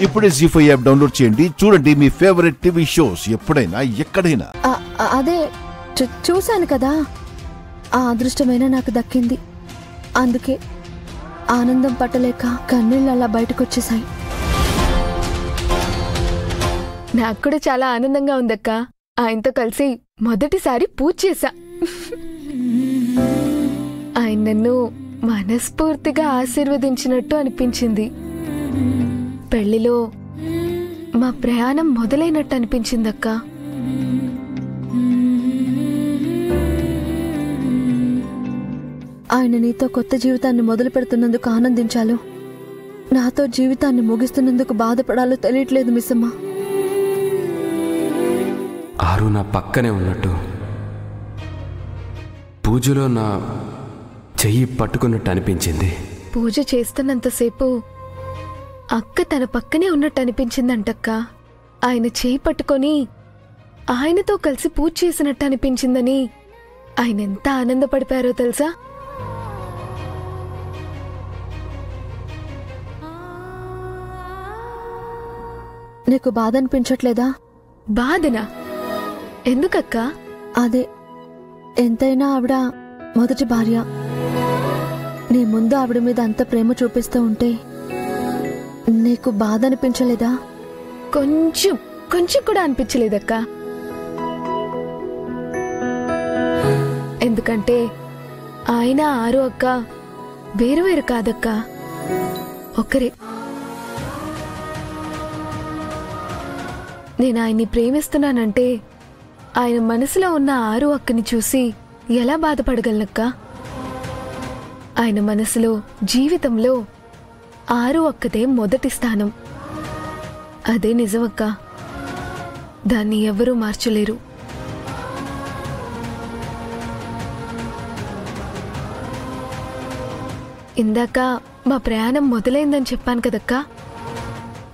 ఇప్పుడే G five app download చేయండి. చూడండి మీ ఫేవరెట్ టీవీ షోస్ ఎప్పుడైనా ఎక్కడైనా. అదే చూశాను కదా. ఆ అదృష్టమైన నాకు దక్కింది. అందుకే ఆనందం పట్టలేక కన్నీళ్ళు అలా బయటకొచ్చేసాయి నాకు కూడా చాలా ఆనందంగా ఉందక్క. ఆయనతో కలిసి మొదటిసారి పూజ చేశా. ఆయన నన్ను మనస్ఫూర్తిగా ఆశీర్వదించినట్టు అనిపించింది. పెళ్ళిలో మా ప్రయాణం మొదలైనట్టు అనిపించిందక్క. ఆయన నీతో కొత్త జీవితాన్ని మొదలు పెడుతున్నందుకు ఆనందించాలో నాతో జీవితాన్ని ముగిస్తున్నందుకు బాధపడాలో తెలియట్లేదు మిస్సమ్మ. ఆరు నా పక్కనే ఉన్నట్టు పూజలో నా చెయ్యి పట్టుకున్నట్టు అనిపించింది. పూజ చేస్తున్నంతసేపు అక్క తన పక్కనే ఉన్నట్టు అనిపించిందంటక్క. ఆయన చేయి పట్టుకొని ఆయనతో కలిసి పూజ చేసినట్టు అనిపించిందని ఆయన ఎంత ఆనందపడిపారో తెలుసా? నీకు బాధ అనిపించట్లేదా? బాధనా? ఎందుకక్క? అదే ఎంతైనా ఆవిడ మొదటి భార్య. నీ ముందు ఆవిడ మీద అంత ప్రేమ చూపిస్తూ ఉంటే నీకు బాధ అనిపించలేదా కొంచెం కొంచెం కూడా అనిపించలేదక్క. ఎందుకంటే ఆయన ఆరు అక్క వేరు వేరు కాదక్క. ఒకరే. నేను ఆయన్ని ప్రేమిస్తున్నానంటే ఆయన మనసులో ఉన్న ఆరు అక్కని చూసి ఎలా బాధపడగలనక్క? ఆయన మనసులో జీవితంలో ఆరు అక్కదే మొదటి స్థానం. అదే నిజమక్క. దాన్ని ఎవరూ మార్చలేరు. ఇందాక మా ప్రయాణం మొదలైందని చెప్పాను కదక్కా.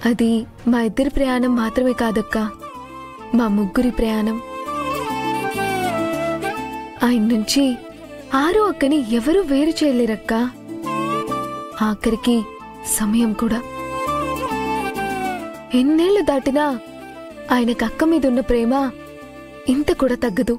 అది మా ఇద్దరి ప్రయాణం మాత్రమే కాదక్కా. మా ముగ్గురి ప్రయాణం. ఆయన నుంచి ఆరు అక్కని ఎవరూ వేరు చేయలేరక్కా. ఆఖరికి సమయం కూడా. ఎన్నేళ్ళు దాటినా ఆయనకు అక్క మీద ఉన్న ప్రేమ ఇంత కూడా తగ్గదు.